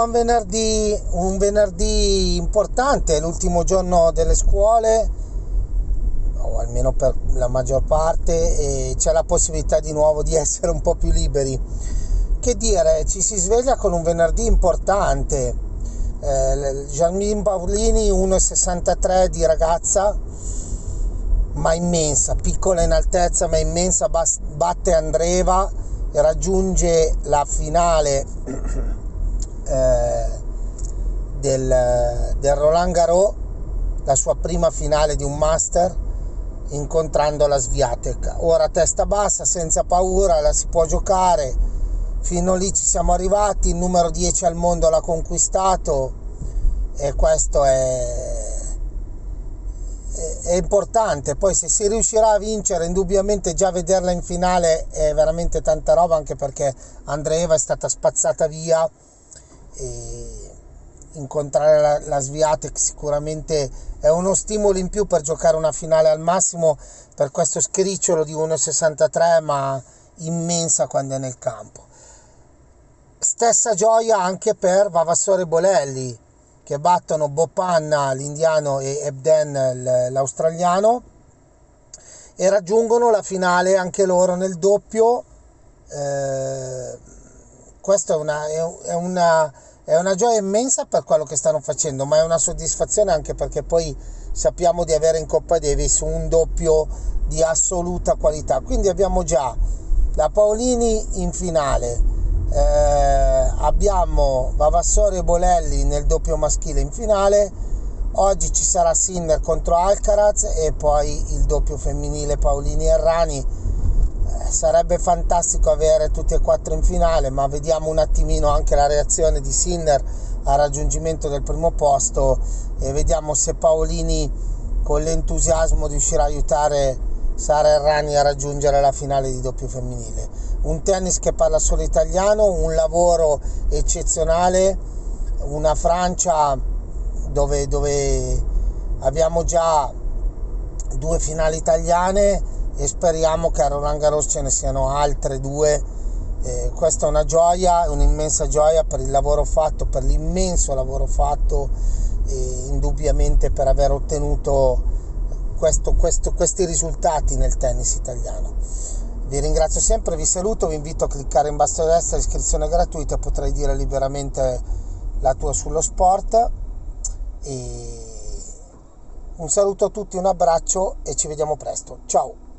buon venerdì, un venerdì importante, l'ultimo giorno delle scuole, o almeno per la maggior parte, e c'è la possibilità di nuovo di essere un po' più liberi. Che dire, ci si sveglia con un venerdì importante. Eh, Gianmin Paolini 1,63 di ragazza, ma immensa, piccola in altezza ma immensa, batte Andreva e raggiunge la finale eh, del, del Roland Garros, la sua prima finale di un master, incontrando la Sviatek. Ora testa bassa, senza paura, la si può giocare, fino lì ci siamo arrivati, il numero 10 al mondo l'ha conquistato e questo è, è importante, poi se si riuscirà a vincere, indubbiamente già vederla in finale è veramente tanta roba, anche perché Andreeva è stata spazzata via incontrare la, la Sviatek sicuramente è uno stimolo in più per giocare una finale al massimo per questo scricciolo di 1,63 ma immensa quando è nel campo. Stessa gioia anche per Vavassore Bolelli che battono Bopanna l'indiano e Ebden l'australiano e raggiungono la finale anche loro nel doppio. Eh, questa è una, è, una, è una gioia immensa per quello che stanno facendo, ma è una soddisfazione anche perché poi sappiamo di avere in Coppa Davis un doppio di assoluta qualità. Quindi abbiamo già la Paolini in finale, eh, abbiamo Vavassori e Bolelli nel doppio maschile in finale, oggi ci sarà Sinner contro Alcaraz e poi il doppio femminile Paolini e Rani sarebbe fantastico avere tutti e quattro in finale, ma vediamo un attimino anche la reazione di Sinner al raggiungimento del primo posto e vediamo se Paolini con l'entusiasmo riuscirà a aiutare Sara Errani a raggiungere la finale di doppio femminile. Un tennis che parla solo italiano, un lavoro eccezionale, una Francia dove, dove abbiamo già due finali italiane e speriamo che a Roland Garros ce ne siano altre due. Eh, questa è una gioia, un'immensa gioia per il lavoro fatto, per l'immenso lavoro fatto e indubbiamente per aver ottenuto questo, questo, questi risultati nel tennis italiano. Vi ringrazio sempre, vi saluto, vi invito a cliccare in basso a destra iscrizione gratuita, potrai dire liberamente la tua sullo sport. E un saluto a tutti, un abbraccio e ci vediamo presto. Ciao!